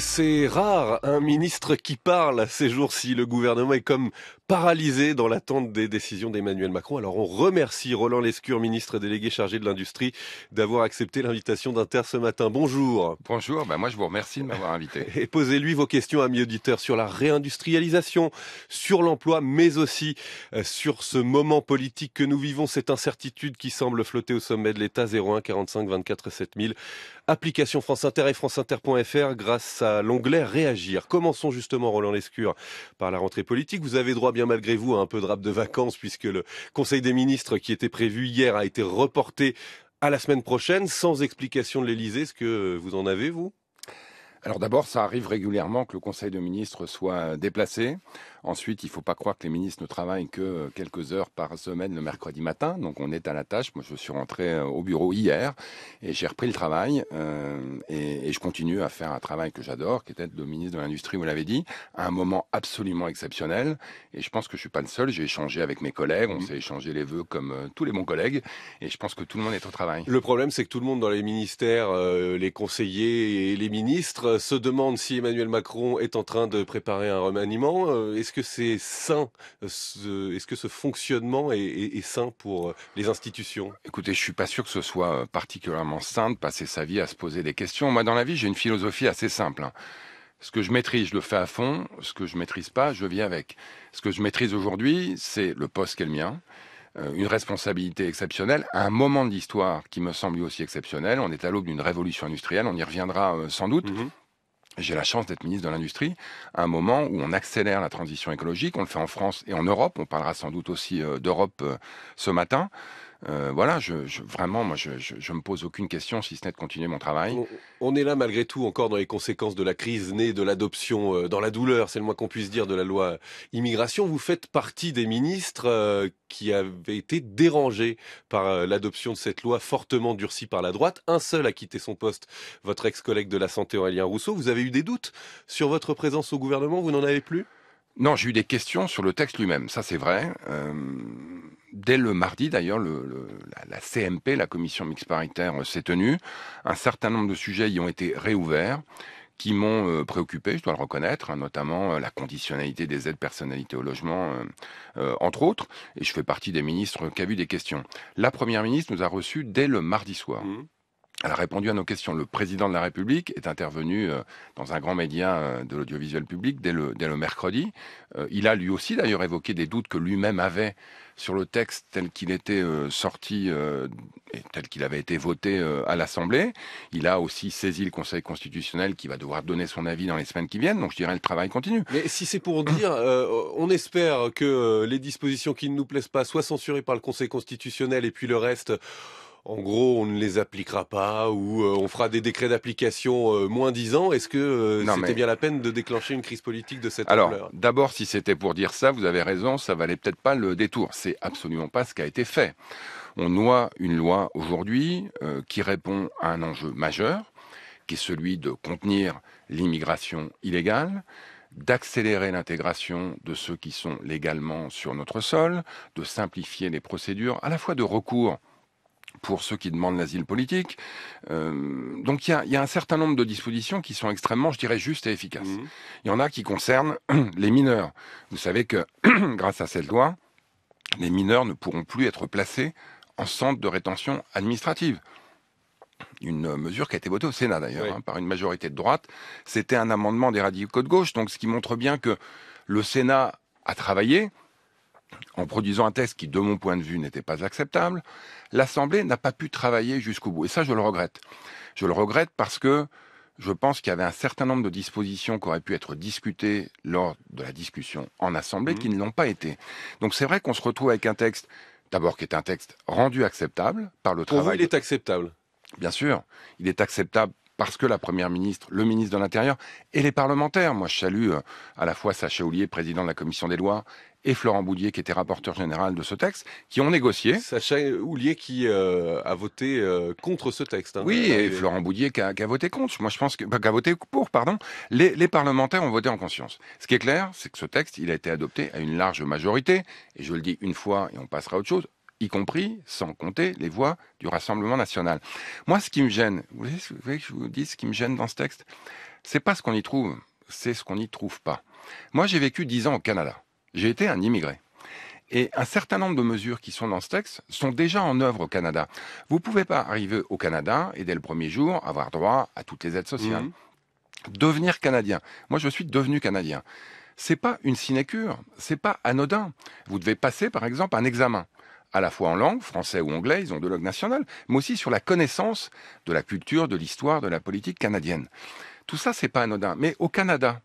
C'est rare un ministre qui parle ces jours-ci. Le gouvernement est comme paralysé dans l'attente des décisions d'Emmanuel Macron. Alors on remercie Roland Lescure, ministre délégué chargé de l'industrie, d'avoir accepté l'invitation d'Inter ce matin. Bonjour. Bonjour, ben moi je vous remercie de m'avoir invité. Et posez-lui vos questions, amis auditeurs, sur la réindustrialisation, sur l'emploi, mais aussi euh, sur ce moment politique que nous vivons, cette incertitude qui semble flotter au sommet de l'État 01 45 24 7000. Application France Inter et franceinter.fr grâce à l'onglet Réagir. Commençons justement, Roland Lescure, par la rentrée politique. Vous avez droit bien malgré vous à un peu de rap de vacances puisque le Conseil des ministres qui était prévu hier a été reporté à la semaine prochaine sans explication de l'Elysée. Est-ce que vous en avez, vous? Alors d'abord, ça arrive régulièrement que le Conseil de ministres soit déplacé. Ensuite, il ne faut pas croire que les ministres ne travaillent que quelques heures par semaine le mercredi matin. Donc on est à la tâche. Moi, je suis rentré euh, au bureau hier et j'ai repris le travail. Euh, et, et, je continue à faire un travail que j'adore, qui est être le ministre de l'Industrie, vous l'avez dit, à un moment absolument exceptionnel. Et je pense que je suis pas le seul. J'ai échangé avec mes collègues. On mmh. s'est échangé les vœux comme euh, tous les bons collègues. Et je pense que tout le monde est au travail. Le problème, c'est que tout le monde dans les ministères, euh, les conseillers et les ministres se demandent si Emmanuel Macron est en train de préparer un remaniement. Euh, est-ce que c'est sain Est-ce que ce fonctionnement est, est, est, sain pour les institutions? Écoutez, je suis pas sûr que ce soit particulièrement sain de passer sa vie à se poser des questions. Moi, dans la vie, j'ai une philosophie assez simple. Hein. Ce que je maîtrise, je le fais à fond. Ce que je maîtrise pas, je vis avec. Ce que je maîtrise aujourd'hui, c'est le poste qui est le mien une responsabilité exceptionnelle, à un moment de l'histoire qui me semble aussi exceptionnel. On est à l'aube d'une révolution industrielle, on y reviendra sans doute. Mmh j'ai la chance d'être ministre de l'Industrie à un moment où on accélère la transition écologique. On le fait en France et en Europe. On parlera sans doute aussi d'Europe ce matin. Euh, voilà, je, je, vraiment, moi, je, je, me pose aucune question si ce n'est de continuer mon travail. On, est là malgré tout encore dans les conséquences de la crise née de l'adoption euh, dans la douleur, c'est le moins qu'on puisse dire, de la loi immigration. Vous faites partie des ministres euh, qui avaient été dérangés par l'adoption de cette loi fortement durcie par la droite. Un seul a quitté son poste, votre ex-collègue de la santé Aurélien Rousseau. Vous avez eu des doutes sur votre présence au gouvernement, vous n'en avez plus? Non, j'ai eu des questions sur le texte lui-même, ça c'est vrai. Euh, dès le mardi d'ailleurs, le, la, CMP, la commission mixte paritaire, euh, s'est tenue. Un certain nombre de sujets y ont été réouverts qui m'ont euh, préoccupé, je dois le reconnaître, hein, notamment euh, la conditionnalité des aides personnalités au logement, entre autres. Et je fais partie des ministres qui a vu des questions. La première ministre nous a reçus dès le mardi soir. Mmh. Elle a répondu à nos questions. Le président de la République est intervenu euh, dans un grand média euh, de l'audiovisuel public dès le, dès le mercredi. Euh, il a lui aussi d'ailleurs évoqué des doutes que lui-même avait sur le texte tel qu'il était sorti et tel qu'il avait été voté à l'Assemblée. Il a aussi saisi le Conseil constitutionnel qui va devoir donner son avis dans les semaines qui viennent. Donc je dirais le travail continue. Mais si c'est pour dire, on espère que les dispositions qui ne nous plaisent pas soient censurées par le Conseil constitutionnel et puis le reste en gros, on ne les appliquera pas ou euh, on fera des décrets d'application euh, moins dix ans. Est-ce que euh, c'était bien la peine de déclencher une crise politique de cette Alors, ampleur? d'abord, si c'était pour dire ça, vous avez raison, ça valait peut-être pas le détour. C'est absolument pas ce qui a été fait. On noie une loi aujourd'hui qui répond à un enjeu majeur, qui est celui de contenir l'immigration illégale d'accélérer l'intégration de ceux qui sont légalement sur notre sol, de simplifier les procédures, à la fois de recours pour ceux qui demandent l'asile politique. Euh, donc il y a, y a, un certain nombre de dispositions qui sont extrêmement, je dirais, justes et efficaces. Mmh. Il y en a qui concernent les mineurs. Vous savez que grâce à cette loi, les mineurs ne pourront plus être placés en centre de rétention administrative. Une mesure qui a été votée au Sénat d'ailleurs oui. hein, par une majorité de droite. C'était un amendement des radicaux de gauche, donc ce qui montre bien que le Sénat a travaillé, en produisant un texte qui, de mon point de vue, n'était pas acceptable, l'Assemblée n'a pas pu travailler jusqu'au bout. Et ça, je le regrette. Je le regrette parce que je pense qu'il y avait un certain nombre de dispositions qui auraient pu être discutées lors de la discussion en Assemblée mmh. qui ne l'ont pas été. Donc c'est vrai qu'on se retrouve avec un texte, d'abord qui est un texte rendu acceptable par le Pour travail. Vous, il est acceptable? Bien sûr, il est acceptable parce que la Première ministre, le ministre de l'Intérieur et les parlementaires, moi je salue euh, à la fois Sacha Oulier, président de la Commission des lois, et Florent Boudier, qui était rapporteur général de ce texte, qui ont négocié. Sacha Oulier qui euh, a voté euh, contre ce texte. Hein, oui, et, et Florent Boudier qui a, qui a, voté contre. Moi, je pense que, qui a voté pour, pardon. Les, les, parlementaires ont voté en conscience. Ce qui est clair, c'est que ce texte, il a été adopté à une large majorité, et je le dis une fois, et on passera à autre chose, y compris sans compter les voix du Rassemblement national. Moi, ce qui me gêne, vous que je vous dise ce qui me gêne dans ce texte? C'est pas ce qu'on y trouve, c'est ce qu'on n'y trouve pas. Moi, j'ai vécu dix ans au Canada. J'ai été un immigré. Et un certain nombre de mesures qui sont dans ce texte sont déjà en œuvre au Canada. Vous ne pouvez pas arriver au Canada et dès le premier jour avoir droit à toutes les aides sociales. Mmh. Devenir canadien. Moi, je suis devenu canadien. C'est pas une sinécure, c'est pas anodin. Vous devez passer, par exemple, un examen à la fois en langue, français ou anglais, ils ont deux langues nationales, mais aussi sur la connaissance de la culture, de l'histoire, de la politique canadienne. Tout ça, c'est pas anodin. Mais au Canada,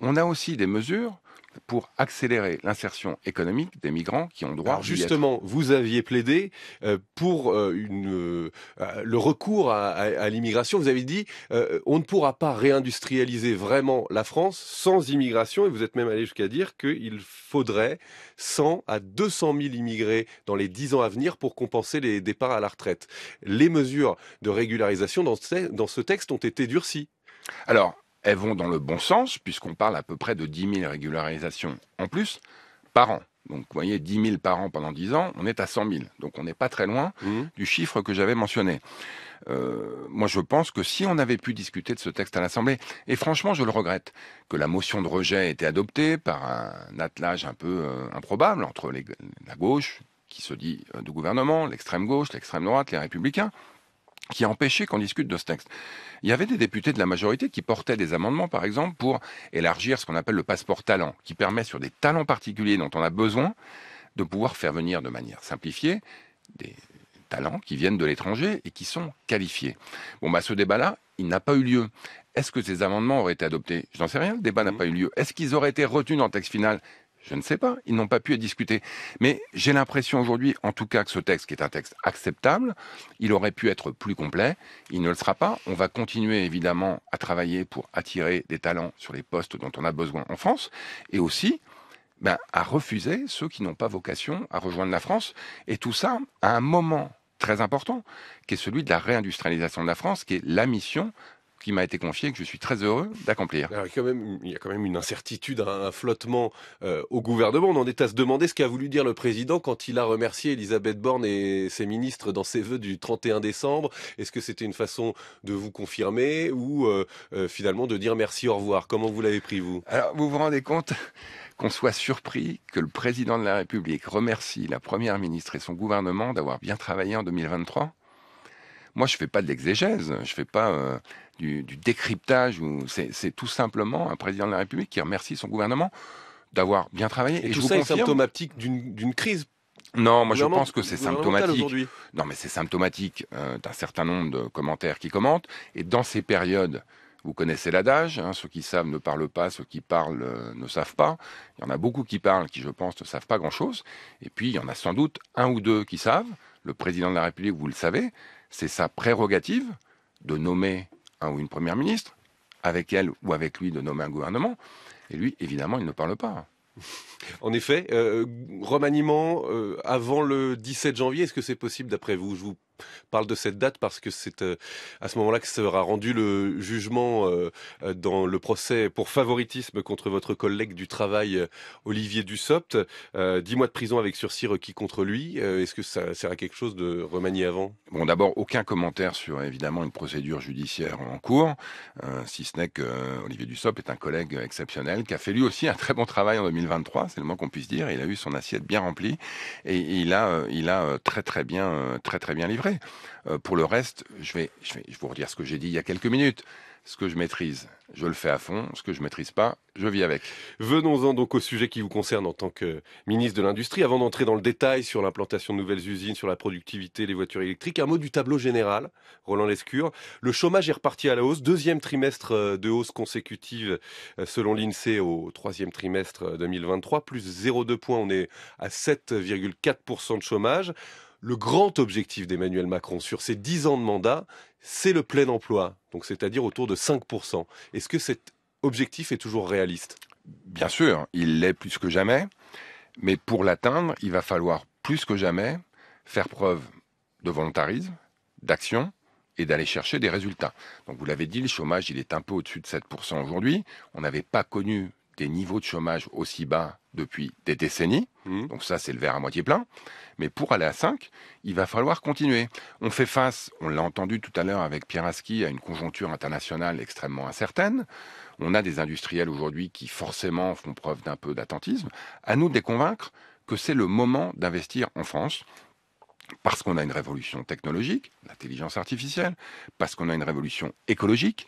on a aussi des mesures pour accélérer l'insertion économique des migrants qui ont droit. Alors justement, vous aviez plaidé euh, pour euh, une, euh, le recours à, l'immigration. Vous avez dit on ne pourra pas réindustrialiser vraiment la France sans immigration, et vous êtes même allé jusqu'à dire qu'il faudrait 100 à 200 000 immigrés dans les 10 ans à venir pour compenser les départs à la retraite. Les mesures de régularisation dans ce texte ont été durcies. Alors, elles vont dans le bon sens, puisqu'on parle à peu près de 10 000 régularisations en plus par an. Donc, vous voyez, 10 000 par an pendant 10 ans, on est à 100 000. Donc, on n'est pas très loin mmh. du chiffre que j'avais mentionné. Euh, moi, je pense que si on avait pu discuter de ce texte à l'Assemblée, et franchement, je le regrette, que la motion de rejet ait été adoptée par un attelage un peu euh, improbable entre la gauche, qui se dit euh, du gouvernement, l'extrême gauche, l'extrême droite, les républicains, qui a empêché qu'on discute de ce texte. Il y avait des députés de la majorité qui portaient des amendements, par exemple, pour élargir ce qu'on appelle le passeport talent, qui permet sur des talents particuliers dont on a besoin de pouvoir faire venir de manière simplifiée des talents qui viennent de l'étranger et qui sont qualifiés. Bon, bah, ce débat-là, il n'a pas eu lieu. Est-ce que ces amendements auraient été adoptés? Je n'en sais rien, le débat n'a mmh. pas eu lieu. Est-ce qu'ils auraient été retenus dans le texte final? Je ne sais pas, ils n'ont pas pu être discutés. Mais j'ai l'impression aujourd'hui, en tout cas, que ce texte, qui est un texte acceptable, il aurait pu être plus complet. Il ne le sera pas. On va continuer évidemment à travailler pour attirer des talents sur les postes dont on a besoin en France, et aussi ben, à refuser ceux qui n'ont pas vocation à rejoindre la France. Et tout ça à un moment très important, qui est celui de la réindustrialisation de la France, qui est la mission qui m'a été confié et que je suis très heureux d'accomplir. Il, il, y a quand même une incertitude, un, flottement euh, au gouvernement. On en est à se demander ce qu'a voulu dire le président quand il a remercié Elisabeth Borne et ses ministres dans ses vœux du 31 décembre. Est-ce que c'était une façon de vous confirmer ou euh, euh, finalement de dire merci, au revoir? Comment vous l'avez pris, vous? Alors, vous vous rendez compte qu'on soit surpris que le président de la République remercie la première ministre et son gouvernement d'avoir bien travaillé en 2023 moi, je fais pas de l'exégèse, je fais pas euh, du, décryptage. C'est tout simplement un président de la République qui remercie son gouvernement d'avoir bien travaillé. Et, tout ça est symptomatique d'une crise non, moi je pense que c'est symptomatique. Non, mais c'est symptomatique euh, d'un certain nombre de commentaires qui commentent. Et dans ces périodes, vous connaissez l'adage, hein, ceux qui savent ne parlent pas, ceux qui parlent euh, ne savent pas. Il y en a beaucoup qui parlent, qui je pense ne savent pas grand-chose. Et puis il y en a sans doute un ou deux qui savent. Le président de la République, vous le savez, c'est sa prérogative de nommer un ou une première ministre, avec elle ou avec lui de nommer un gouvernement. Et lui, évidemment, il ne parle pas. En effet, euh, remaniement euh, avant le 17 janvier, est-ce que c'est possible d'après vous parle de cette date parce que c'est euh, à ce moment-là que sera rendu le jugement euh, euh, dans le procès pour favoritisme contre votre collègue du travail Olivier Dussopt. Dix mois de prison avec sursis requis contre lui. Est-ce que ça sert à quelque chose de remanier avant? Bon, d'abord, aucun commentaire sur évidemment une procédure judiciaire en cours, si ce n'est que Olivier Dussopt est un collègue exceptionnel qui a fait lui aussi un très bon travail en 2023, c'est le moins qu'on puisse dire. Il a eu son assiette bien remplie et il a, il a très très bien, très très bien livré. Euh, pour le reste, je vais, vous redire ce que j'ai dit il y a quelques minutes. Ce que je maîtrise, je le fais à fond. Ce que je maîtrise pas, je vis avec. Venons-en donc au sujet qui vous concerne en tant que ministre de l'Industrie. Avant d'entrer dans le détail sur l'implantation de nouvelles usines, sur la productivité, les voitures électriques, un mot du tableau général. Roland Lescure. Le chômage est reparti à la hausse. Deuxième trimestre euh, de hausse consécutive euh, selon l'INSEE au troisième trimestre 2023. Plus 0,2 points. On est à 7,4% de chômage. Le grand objectif d'Emmanuel Macron sur ses dix ans de mandat, c'est le plein emploi, donc c'est-à-dire autour de 5%. Est-ce que cet objectif est toujours réaliste? Bien sûr, il l'est plus que jamais, mais pour l'atteindre, il va falloir plus que jamais faire preuve de volontarisme, d'action et d'aller chercher des résultats. Donc vous l'avez dit, le chômage, il est un peu au-dessus de 7% aujourd'hui. On n'avait pas connu des niveaux de chômage aussi bas depuis des décennies. Mmh. Donc ça, c'est le verre à moitié plein. Mais pour aller à 5, il va falloir continuer. On fait face, on l'a entendu tout à l'heure avec Pierre Aski, à une conjoncture internationale extrêmement incertaine. On a des industriels aujourd'hui qui forcément font preuve d'un peu d'attentisme. À nous de les convaincre que c'est le moment d'investir en France parce qu'on a une révolution technologique, l'intelligence artificielle, parce qu'on a une révolution écologique,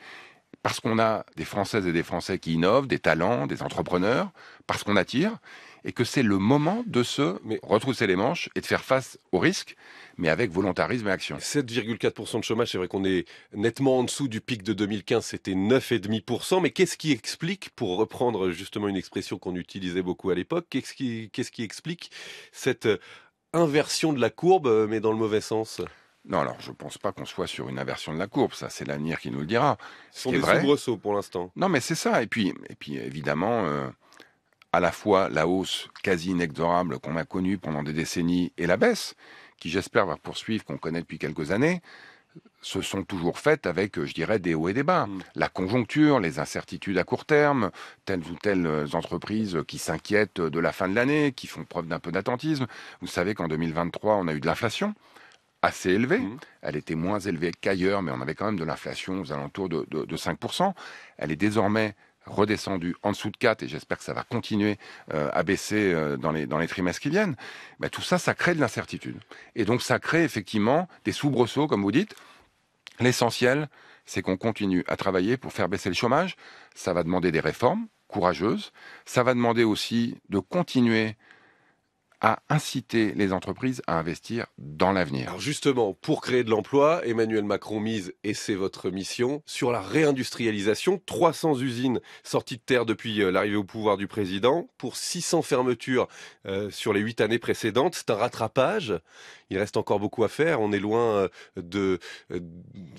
parce qu'on a des Françaises et des Français qui innovent, des talents, des entrepreneurs, parce qu'on attire, et que c'est le moment de se retrousser les manches et de faire face aux risques, mais avec volontarisme et action. 7,4% de chômage, c'est vrai qu'on est nettement en dessous du pic de 2015, c'était 9,5%, mais qu'est-ce qui explique, pour reprendre justement une expression qu'on utilisait beaucoup à l'époque, qu'est-ce qui, explique cette inversion de la courbe, euh, mais dans le mauvais sens? Non, alors je ne pense pas qu'on soit sur une inversion de la courbe, ça c'est l'avenir qui nous le dira. Ce sont des soubresauts pour l'instant. Non, mais c'est ça. Et puis, et puis évidemment, euh, à la fois la hausse quasi inexorable qu'on a connue pendant des décennies et la baisse, qui j'espère va poursuivre, qu'on connaît depuis quelques années, se sont toujours faites avec, je dirais, des hauts et des bas. Mm. La conjoncture, les incertitudes à court terme, telles ou telles entreprises qui s'inquiètent de la fin de l'année, qui font preuve d'un peu d'attentisme. Vous savez qu'en 2023, on a eu de l'inflation assez élevée. Mm. Elle était moins élevée qu'ailleurs, mais on avait quand même de l'inflation aux alentours de, 5%. Elle est désormais redescendue en dessous de 4 et j'espère que ça va continuer euh, à baisser euh, dans, les, dans les trimestres qui viennent, bah, tout ça, ça crée de l'incertitude. Et donc ça crée effectivement des soubresauts, comme vous dites, L'essentiel, c'est qu'on continue à travailler pour faire baisser le chômage. Ça va demander des réformes courageuses. Ça va demander aussi de continuer à inciter les entreprises à investir dans l'avenir. Alors justement, pour créer de l'emploi, Emmanuel Macron mise, et c'est votre mission, sur la réindustrialisation. 300 usines sorties de terre depuis euh, l'arrivée au pouvoir du président, pour 600 fermetures euh, sur les 8 années précédentes. C'est un rattrapage. Il reste encore beaucoup à faire. On est loin euh,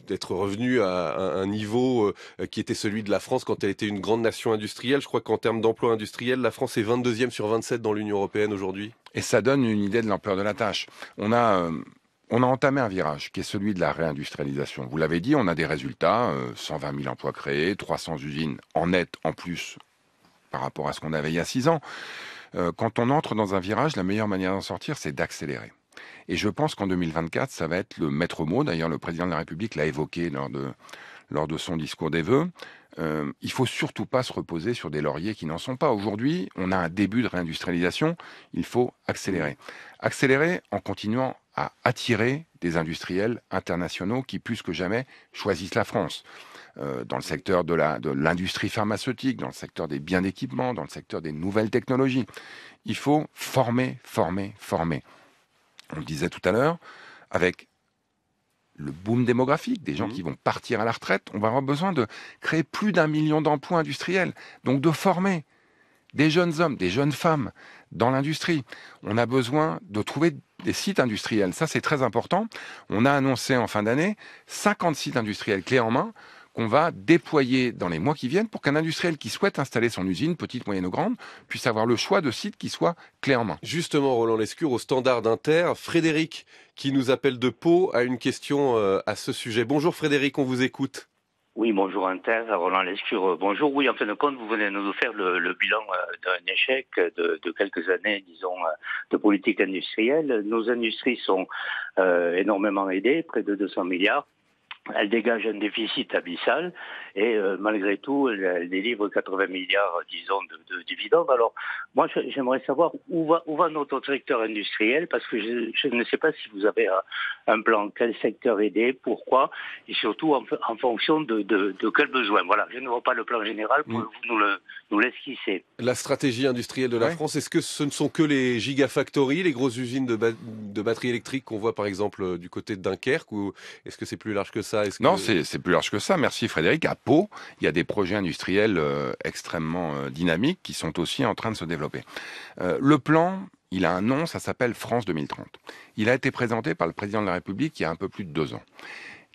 d'être revenu à un niveau qui était celui de la France quand elle était une grande nation industrielle. Je crois qu'en termes d'emploi industriel, la France est 22e sur 27 dans l'Union européenne aujourd'hui. Et ça donne une idée de l'ampleur de la tâche. On a, euh, on a entamé un virage qui est celui de la réindustrialisation. Vous l'avez dit, on a des résultats, 120 euh, 000 emplois créés, 300 usines en net en plus par rapport à ce qu'on avait il y a 6 ans. Euh, quand on entre dans un virage, la meilleure manière d'en sortir, c'est d'accélérer. Et je pense qu'en 2024, ça va être le maître mot. D'ailleurs, le président de la République l'a évoqué lors de, lors de son discours des vœux. Euh, il faut surtout pas se reposer sur des lauriers qui n'en sont pas. Aujourd'hui, on a un début de réindustrialisation, il faut accélérer. Accélérer en continuant à attirer des industriels internationaux qui, plus que jamais, choisissent la France. Euh, dans le secteur de l'industrie pharmaceutique, dans le secteur des biens d'équipement, dans le secteur des nouvelles technologies. Il faut former, former, former. On le disait tout à l'heure, avec le boom démographique, des gens mmh. qui vont partir à la retraite, on va avoir besoin de créer plus d'un million d'emplois industriels, donc de former des jeunes hommes, des jeunes femmes dans l'industrie. On a besoin de trouver des sites industriels. Ça, c'est très important. On a annoncé en fin d'année 50 sites industriels clés en main qu'on va déployer dans les mois qui viennent pour qu'un industriel qui souhaite installer son usine, petite, moyenne ou grande, puisse avoir le choix de sites qui soient clés en main. Justement, Roland Lescure, au standard d'Inter, Frédéric, qui nous appelle de Pau, a une question euh, à ce sujet. Bonjour Frédéric, on vous écoute. Oui, bonjour Inter, Roland Lescure. Euh, bonjour. Oui, en fin de compte, vous venez de nous faire le, bilan euh, d'un échec de, quelques années, disons, de politique industrielle. Nos industries sont énormément aidées, près de 200 milliards elle dégage un déficit abyssal et euh, malgré tout, elle, délivre 80 milliards, disons, de, dividendes. Alors, moi, j'aimerais savoir où va, où va notre secteur industriel, parce que je, ne sais pas si vous avez un, plan, quel secteur aider, pourquoi, et surtout en, fonction de, de, quels besoins. Voilà, je ne vois pas le plan général, pour vous nous, le, nous l'esquisser. La stratégie industrielle de la France, est-ce que ce ne sont que les gigafactories, les grosses usines de, de batteries électriques qu'on voit par exemple euh, du côté de Dunkerque, ou est-ce que c'est plus large que ça? Non, c'est plus large que ça. Merci Frédéric. À il y a des projets industriels euh, extrêmement euh, dynamiques qui sont aussi en train de se développer. Euh, le plan, il a un nom, ça s'appelle France 2030. Il a été présenté par le président de la République il y a un peu plus de deux ans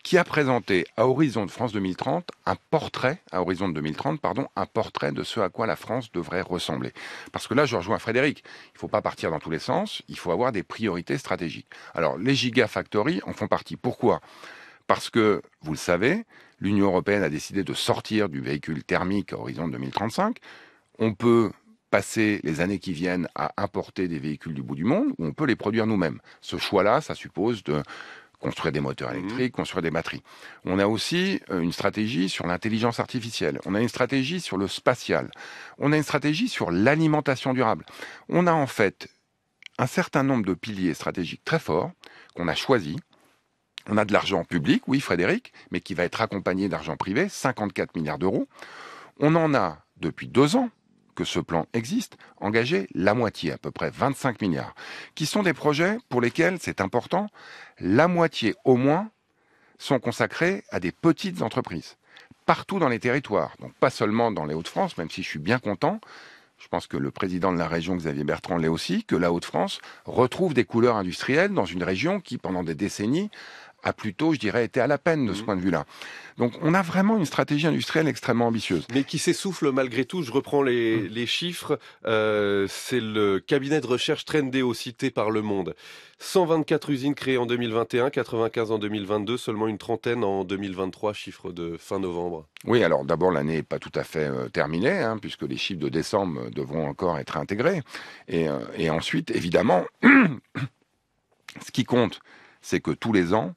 qui a présenté à horizon de France 2030 un portrait, à horizon de 2030, pardon, un portrait de ce à quoi la France devrait ressembler. Parce que là, je rejoins Frédéric, il ne faut pas partir dans tous les sens, il faut avoir des priorités stratégiques. Alors, les gigafactories en font partie. Pourquoi? Parce que, vous le savez, l'Union européenne a décidé de sortir du véhicule thermique à horizon 2035. On peut passer les années qui viennent à importer des véhicules du bout du monde ou on peut les produire nous-mêmes. Ce choix-là, ça suppose de construire des moteurs mmh. électriques, construire des batteries. On a aussi euh, une stratégie sur l'intelligence artificielle, on a une stratégie sur le spatial, on a une stratégie sur l'alimentation durable. On a en fait un certain nombre de piliers stratégiques très forts qu'on a choisis. On a de l'argent public, oui Frédéric, mais qui va être accompagné d'argent privé, 54 milliards d'euros. On en a depuis deux ans que ce plan existe, engagé la moitié, à peu près 25 milliards, qui sont des projets pour lesquels, c'est important, la moitié au moins sont consacrés à des petites entreprises, partout dans les territoires, donc pas seulement dans les Hauts-de-France, même si je suis bien content, je pense que le président de la région, Xavier Bertrand, l'est aussi, que la Haute-France retrouve des couleurs industrielles dans une région qui, pendant des décennies, a plutôt, je dirais, été à la peine de ce mmh. point de vue-là. Donc on a vraiment une stratégie industrielle extrêmement ambitieuse. Mais qui s'essouffle malgré tout. Je reprends les, mmh. les chiffres. Euh, c'est le cabinet de recherche Trendéo cité par Le Monde. 124 usines créées en 2021, 95 en 2022, seulement une trentaine en 2023, chiffre de fin novembre. Oui, alors d'abord l'année n'est pas tout à fait euh, terminée, hein, puisque les chiffres de décembre devront encore être intégrés. Et, euh, et ensuite, évidemment, ce qui compte, c'est que tous les ans,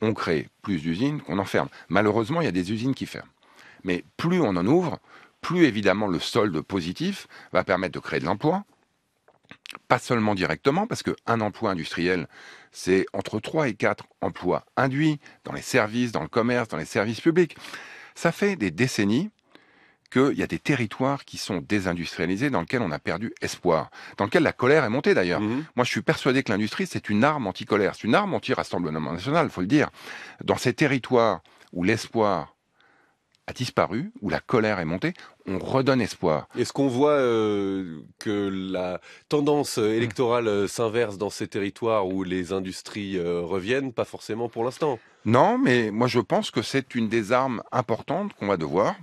on crée plus d'usines qu'on en ferme. Malheureusement, il y a des usines qui ferment. Mais plus on en ouvre, plus évidemment le solde positif va permettre de créer de l'emploi, pas seulement directement, parce qu'un emploi industriel, c'est entre 3 et 4 emplois induits dans les services, dans le commerce, dans les services publics. Ça fait des décennies qu'il y a des territoires qui sont désindustrialisés, dans lesquels on a perdu espoir, dans lesquels la colère est montée d'ailleurs. Mhm. Moi, je suis persuadé que l'industrie, c'est une arme anti-colère, c'est une arme anti-rassemblement national, il faut le dire. Dans ces territoires où l'espoir a disparu, où la colère est montée, on redonne espoir. Est-ce qu'on voit euh, que la tendance électorale euh, s'inverse dans ces territoires où les industries euh, reviennent? Pas forcément pour l'instant. Non, mais moi je pense que c'est une des armes importantes qu'on va devoir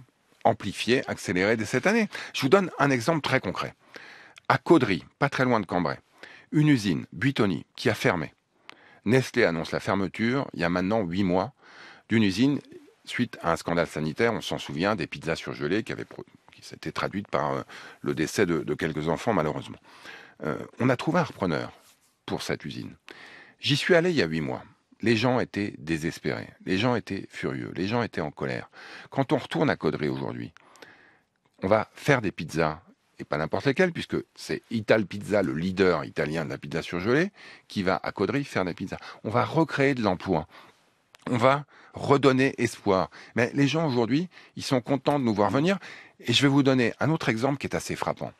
amplifier, accélérer dès cette année. Je vous donne un exemple très concret. À Caudry, pas très loin de Cambrai, une usine, Buitoni, qui a fermé. Nestlé annonce la fermeture, il y a maintenant huit mois, d'une usine suite à un scandale sanitaire, on s'en souvient, des pizzas surgelées qui, avaient, qui s'étaient traduites par euh, le décès de, quelques enfants, malheureusement. Euh, on a trouvé un repreneur pour cette usine. J'y suis allé il y a huit mois les gens étaient désespérés, les gens étaient furieux, les gens étaient en colère. Quand on retourne à Caudry aujourd'hui, on va faire des pizzas, et pas n'importe lesquelles, puisque c'est Ital Pizza, le leader italien de la pizza surgelée, qui va à Caudry faire des pizzas. On va recréer de l'emploi. On va redonner espoir. Mais les gens aujourd'hui, ils sont contents de nous voir venir. Et je vais vous donner un autre exemple qui est assez frappant.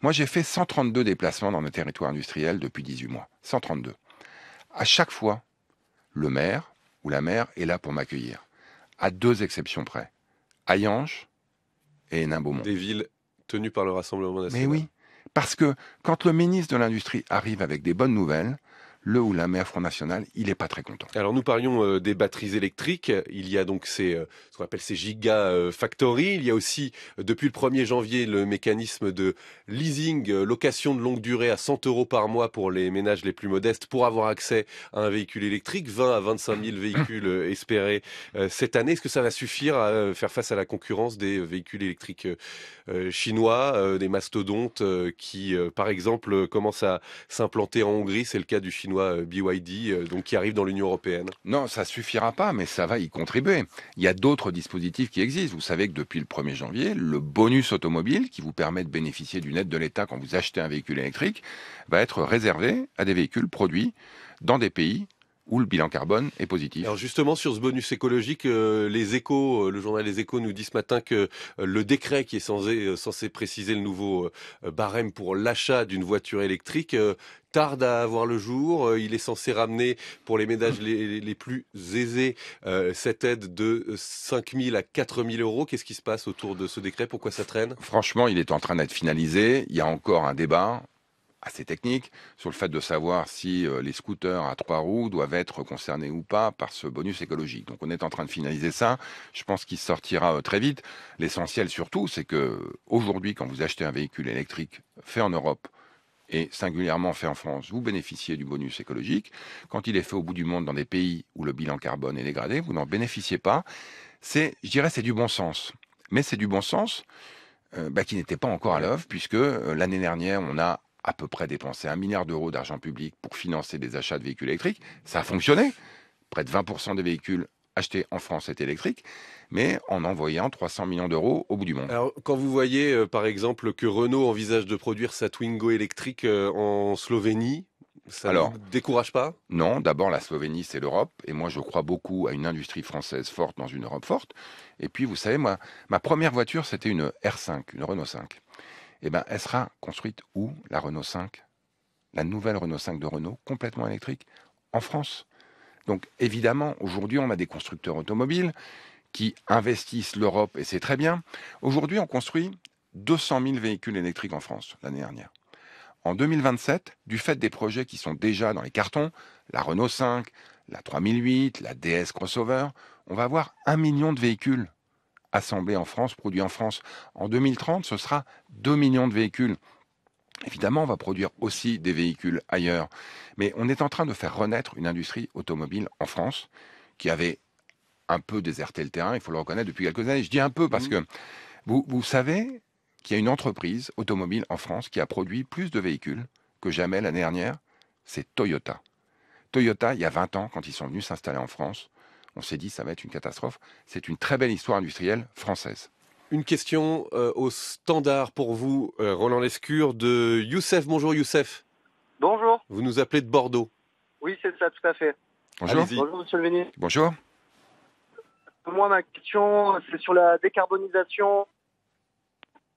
Moi, j'ai fait 132 déplacements dans le territoire industriel depuis 18 mois. 132. À chaque fois, le maire ou la maire est là pour m'accueillir. À deux exceptions près. Ayange et Hénin-Beaumont. Des villes tenues par le Rassemblement national. Mais oui, parce que quand le ministre de l'Industrie arrive avec des bonnes nouvelles, le ou la maire Front National, il n'est pas très content. Alors nous parlions euh, des batteries électriques. Il y a donc ces, euh, ce qu'on appelle ces gigafactories. Il y a aussi, euh, depuis le 1er janvier, le mécanisme de leasing, location de longue durée à 100 euros par mois pour les ménages les plus modestes pour avoir accès à un véhicule électrique. 20 à 25 000 véhicules espérés cette année. Est-ce que ça va suffire à faire face à la concurrence des véhicules électriques chinois, des mastodontes qui, par exemple, commencent à s'implanter en Hongrie? C'est le cas du chinois euh, BYD, euh, donc qui arrive dans l'Union européenne Non, ça suffira pas, mais ça va y contribuer. Il y a d'autres dispositifs qui existent. Vous savez que depuis le 1er janvier, le bonus automobile, qui vous permet de bénéficier d'une aide de l'État quand vous achetez un véhicule électrique, va être réservé à des véhicules produits dans des pays où le bilan carbone est positif. Alors justement sur ce bonus écologique, euh, les échos, le journal Les Échos nous dit ce matin que le décret qui est censé, censé préciser le nouveau barème pour l'achat d'une voiture électrique tarde à avoir le jour. Euh, il est censé ramener pour les ménages les, plus aisés euh, cette aide de 5 000 à 4 000 euros. Qu'est-ce qui se passe autour de ce décret? Pourquoi ça traîne? Franchement, il est en train d'être finalisé. Il y a encore un débat assez technique sur le fait de savoir si euh, les scooters à trois roues doivent être concernés ou pas par ce bonus écologique. Donc on est en train de finaliser ça. Je pense qu'il sortira très vite. L'essentiel surtout, c'est que aujourd'hui, quand vous achetez un véhicule électrique fait en Europe, et singulièrement fait en France, vous bénéficiez du bonus écologique. Quand il est fait au bout du monde dans des pays où le bilan carbone est dégradé, vous n'en bénéficiez pas. C'est, je dirais, c'est du bon sens. Mais c'est du bon sens bah, qui n'était pas encore à l'œuvre, puisque l'année dernière, on a à peu près dépensé un milliard d'euros d'argent public pour financer des achats de véhicules électriques. Ça a fonctionné. Près de 20% des véhicules achetés en France étaient électriques, mais en envoyant 300 millions d'euros au bout du monde. Alors, quand vous voyez, euh, par exemple, que Renault envisage de produire sa Twingo électrique euh, en Slovénie, ça ne décourage pas? Non, d'abord la Slovénie c'est l'Europe et moi je crois beaucoup à une industrie française forte dans une Europe forte. Et puis vous savez moi, ma première voiture c'était une R5, une Renault 5 eh ben, elle sera construite où, la Renault 5 La nouvelle Renault 5 de Renault, complètement électrique, en France. Donc évidemment, aujourd'hui, on a des constructeurs automobiles qui investissent l'Europe, et c'est très bien. Aujourd'hui, on construit 200 000 véhicules électriques en France l'année dernière. En 2027, du fait des projets qui sont déjà dans les cartons, la Renault 5, la 3008, la DS Crossover, on va avoir un million de véhicules assemblés en France, produits en France. En 2030, ce sera 2 millions de véhicules. Évidemment, on va produire aussi des véhicules ailleurs. Mais on est en train de faire renaître une industrie automobile en France qui avait un peu déserté le terrain, il faut le reconnaître, depuis quelques années. Je dis un peu parce mmh. que vous, vous savez qu'il y a une entreprise automobile en France qui a produit plus de véhicules que jamais l'année dernière, c'est Toyota. Toyota, il y a 20 ans, quand ils sont venus s'installer en France, on s'est dit ça va être une catastrophe. C'est une très belle histoire industrielle française. Une question euh, au standard pour vous, euh, Roland Lescure, de Youssef. Bonjour Youssef. Bonjour. Vous nous appelez de Bordeaux. Oui, c'est ça, tout à fait. Bonjour. Bonjour, monsieur le ministre. Bonjour. Moi, ma question, c'est sur la décarbonisation.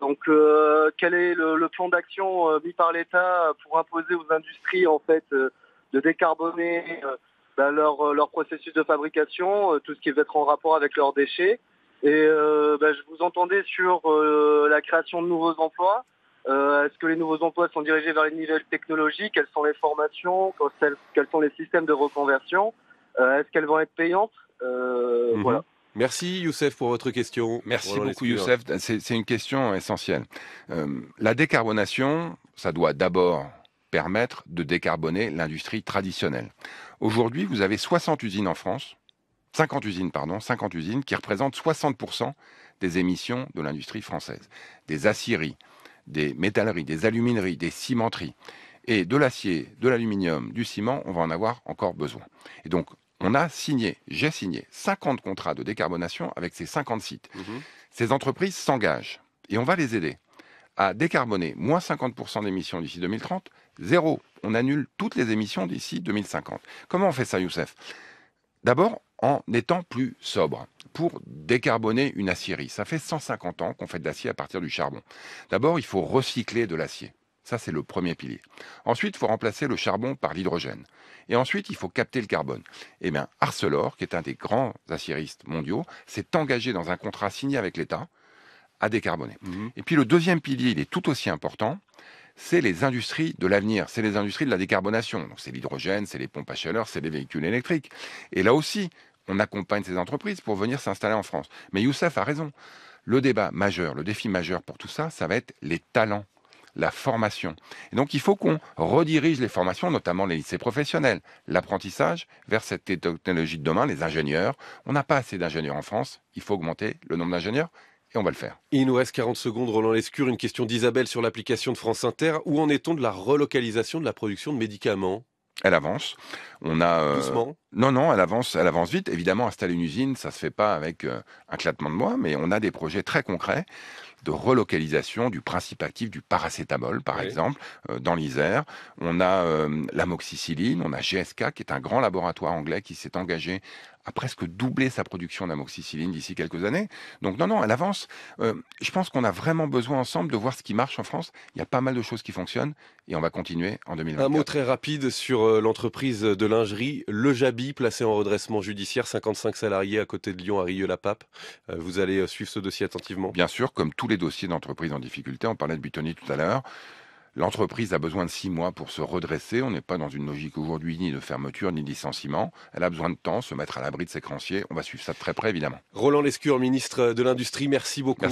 Donc, euh, quel est le, plan d'action mis par l'État pour imposer aux industries, en fait, de décarboner bah, leur, euh, leur, processus de fabrication, euh, tout ce qui va être en rapport avec leurs déchets. Et euh, bah, je vous entendais sur la création de nouveaux emplois. Est-ce que les nouveaux emplois sont dirigés vers les nouvelles technologies Quelles sont les formations? Quels sont les systèmes de reconversion? Est-ce qu'elles vont être payantes? Mhm. Voilà. Merci Youssef pour votre question. Merci beaucoup Youssef. C'est une question essentielle. la décarbonation, ça doit d'abord permettre de décarboner l'industrie traditionnelle. Aujourd'hui, vous avez 60 usines en France, 50 usines, pardon, 50 usines qui représentent 60% des émissions de l'industrie française. Des aciéries, des métalleries, des alumineries, des cimenteries. Et de l'acier, de l'aluminium, du ciment, on va en avoir encore besoin. Et donc, on a signé, j'ai signé 50 contrats de décarbonation avec ces 50 sites. Mhm. Ces entreprises s'engagent et on va les aider à décarboner moins 50% d'émissions d'ici 2030, zéro. On annule toutes les émissions d'ici 2050. Comment on fait ça, Youssef? D'abord, en étant plus sobre. Pour décarboner une aciérie, ça fait 150 ans qu'on fait de l'acier à partir du charbon. D'abord, il faut recycler de l'acier. Ça, c'est le premier pilier. Ensuite, il faut remplacer le charbon par l'hydrogène. Et ensuite, il faut capter le carbone. Eh bien, Arcelor, qui est un des grands aciéristes mondiaux, s'est engagé dans un contrat signé avec l'État à décarboner. Mhm. Et puis le deuxième pilier, il est tout aussi important, c'est les industries de l'avenir, c'est les industries de la décarbonation. c'est l'hydrogène, c'est les pompes à chaleur, c'est les véhicules électriques. Et là aussi, on accompagne ces entreprises pour venir s'installer en France. Mais Youssef a raison. Le débat majeur, le défi majeur pour tout ça, ça va être les talents la formation. Et donc il faut qu'on redirige les formations, notamment les lycées professionnels, l'apprentissage vers cette technologie de demain, les ingénieurs. On n'a pas assez d'ingénieurs en France, il faut augmenter le nombre d'ingénieurs on va le faire. Il nous reste 40 secondes, Roland Lescure. Une question d'Isabelle sur l'application de France Inter. Où en est-on de la relocalisation de la production de médicaments? Elle avance. On a euh, doucement. Non, non, elle avance, elle avance vite. Évidemment, installer une usine, ça se fait pas avec euh, un clatement de doigts, mais on a des projets très concrets de relocalisation du principe actif du paracétamol, par exemple, euh, dans l'Isère. On a l'amoxicilline, on a GSK, qui est un grand laboratoire anglais qui s'est engagé a presque doublé sa production d'amoxicilline d'ici quelques années. Donc non, non, elle avance. Euh, je pense qu'on a vraiment besoin ensemble de voir ce qui marche en France. Il y a pas mal de choses qui fonctionnent et on va continuer en 2024. Un mot très rapide sur euh, l'entreprise de lingerie Le Jabi, placée en redressement judiciaire, 55 salariés à côté de Lyon, à Rieux-la-Pape. Euh, vous allez suivre ce dossier attentivement? Bien sûr, comme tous les dossiers d'entreprise en difficulté, on parlait de Butoni tout à l'heure. L'entreprise a besoin de six mois pour se redresser. On n'est pas dans une logique aujourd'hui ni de fermeture ni de licenciement. Elle a besoin de temps, se mettre à l'abri de ses créanciers. On va suivre ça de très près, évidemment. Roland Lescure, ministre de l'Industrie, merci beaucoup.